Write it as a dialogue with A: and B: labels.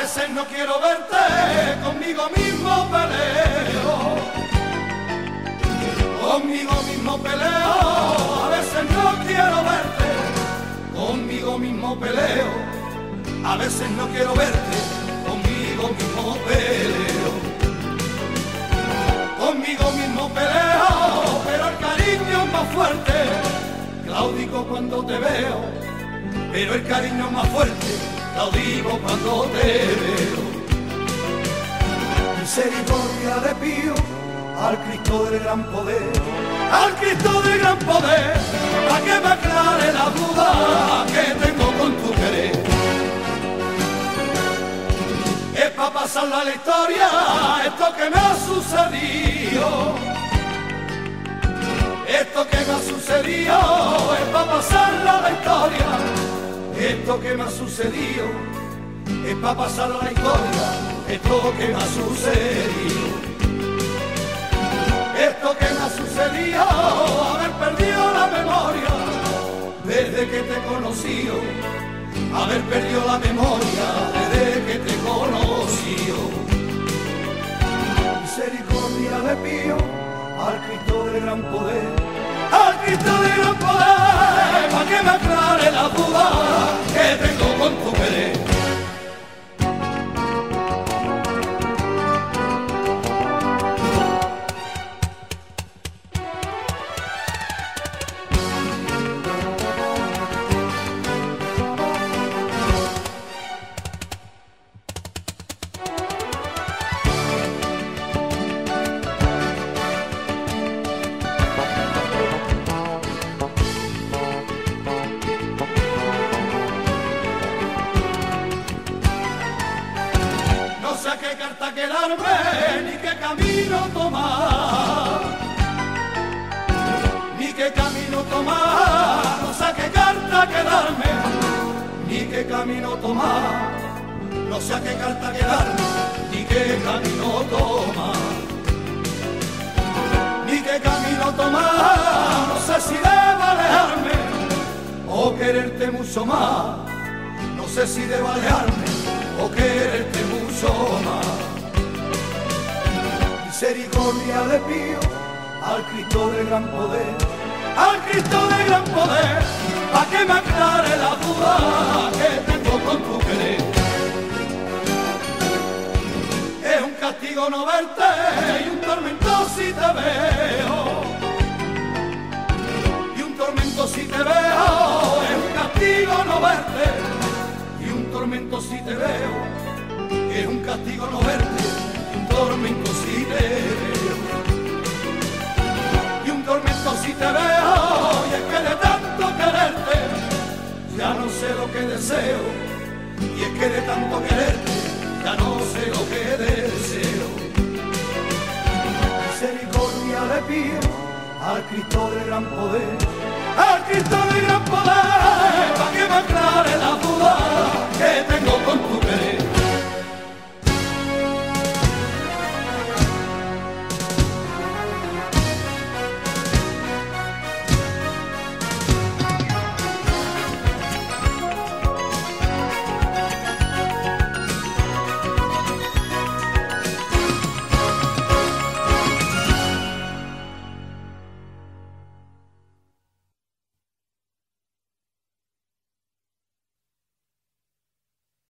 A: A veces no quiero verte, conmigo mismo peleo. Conmigo mismo peleo, a veces no quiero verte, conmigo mismo peleo. A veces no quiero verte, conmigo mismo peleo. Conmigo mismo peleo, pero el cariño es más fuerte. Claudico cuando te veo, pero el cariño más fuerte lo digo cuando te veo. Misericordia de pío al Cristo del gran poder, al Cristo del gran poder, para que me aclare la duda que tengo con tu querer. Es para pasar a la historia esto que me ha sucedido. Esto que me ha sucedido es para pasar a la historia esto que me ha sucedido es para pasar a la historia. Esto que me ha sucedido. Esto que me ha sucedido, haber perdido la memoria desde que te he conocido. Haber perdido la memoria desde que te he conocido. Misericordia le pido al Cristo del gran poder, al Cristo del gran poder, para que me aclare ni qué camino tomar, ni qué camino tomar, no sé qué carta quedarme, ni qué camino tomar, no sé qué carta quedarme, ni qué camino tomar, ni qué camino tomar, no sé si debo alejarme o quererte mucho más, no sé si debo alejarme o quererte misericordia le pido al Cristo de gran poder, al Cristo de gran poder, para que me aclare la duda que tengo con tu querer. Es un castigo no verte y un tormento si te veo. Y un tormento si te veo, es un castigo no verte y un tormento si te veo, es un castigo no verte tormento si te veo. Y un tormento si te veo, y es que de tanto quererte, ya no sé lo que deseo. Y es que de tanto quererte, ya no sé lo que deseo. Misericordia le pido al Cristo de gran poder, al Cristo de.